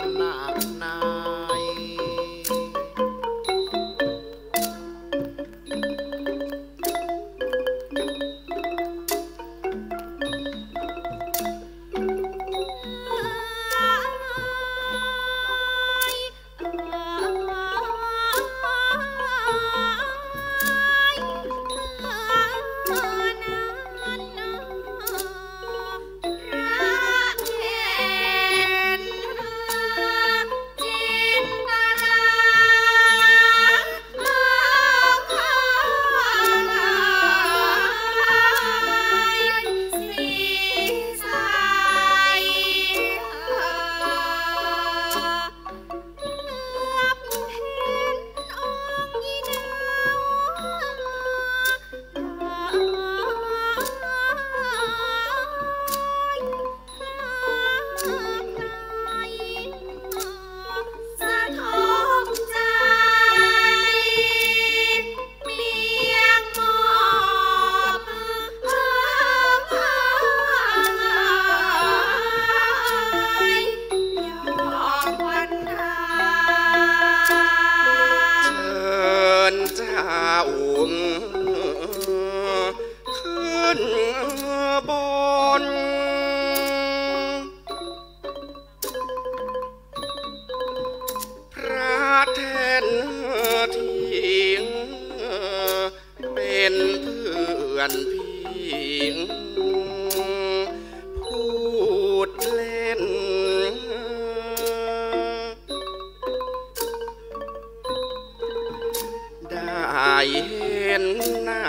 I'm not. ហ៊ានណា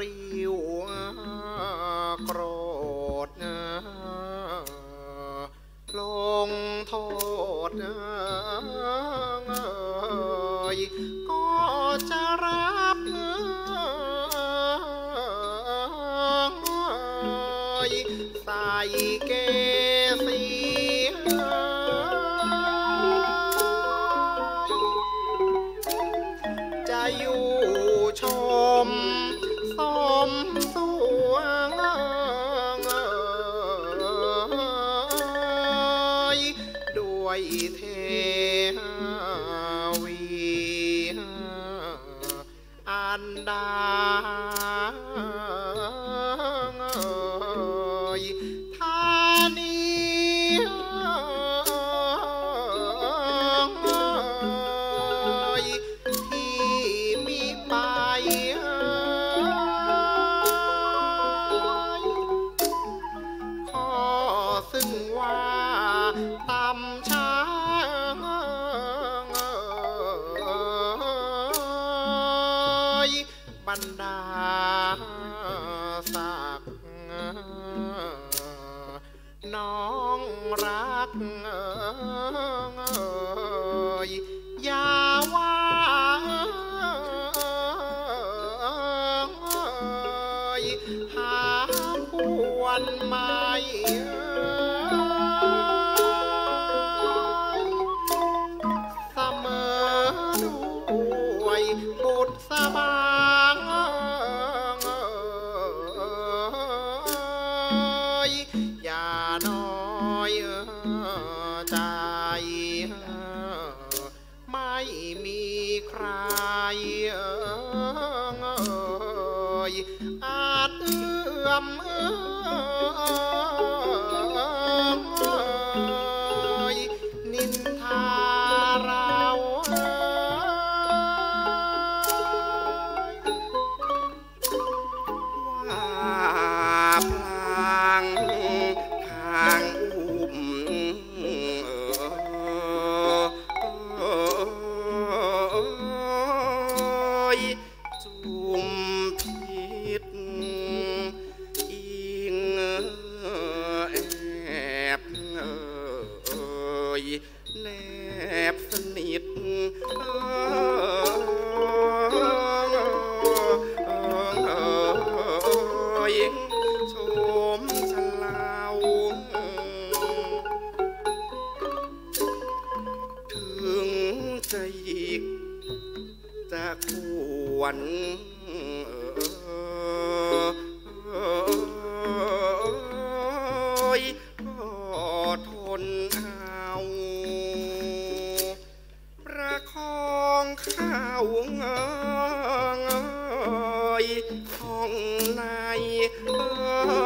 ริ้ว दिए थे 从来。一น